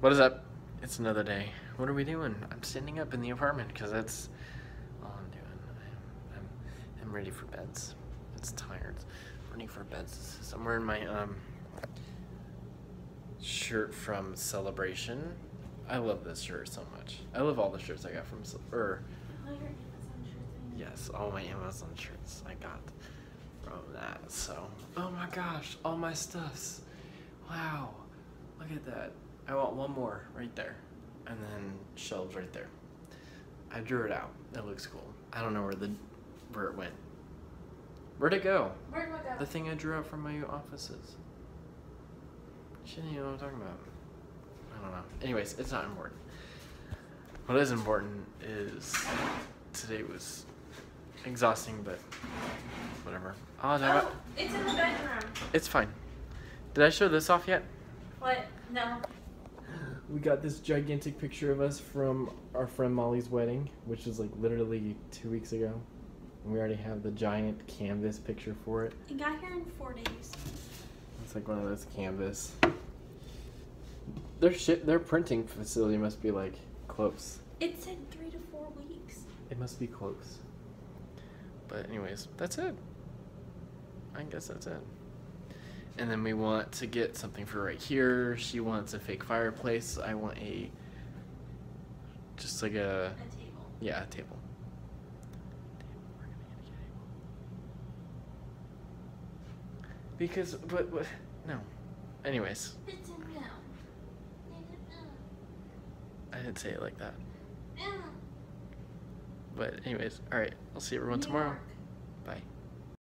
What is up? It's another day. What are we doing? I'm standing up in the apartment because that's all I'm doing. I'm, I'm, I'm ready for beds. It's tired. I'm ready for beds. I'm wearing my um shirt from Celebration. I love this shirt so much. I love all the shirts I got from Ce- or your Amazon shirt thing. yes, all my Amazon shirts I got from that. So, oh my gosh, all my stuffs. Wow, look at that. I want one more right there, and then shelves right there. I drew it out. It looks cool. I don't know where the where it went. Where'd it go? Where'd it go? The thing I drew out from my offices. Shouldn't you know what I'm talking about? I don't know. Anyways, it's not important. What is important is today was exhausting, but whatever. Oh, no, Oh, it's in the bedroom. it's fine. Did I show this off yet? What? No. We got this gigantic picture of us from our friend Molly's wedding, which was like literally two weeks ago. And we already have the giant canvas picture for it. It got here in four days. It's like one of those canvas. Their ship, their printing facility must be like close. It said three to four weeks. It must be close. But anyways, that's it. I guess that's it. And then we want to get something for right here. She wants a fake fireplace. I want a just like a A table. yeah, a table. Because but, but no. Anyways, It's in now. I didn't say it like that. But anyways, all right. I'll see everyone tomorrow. Bye.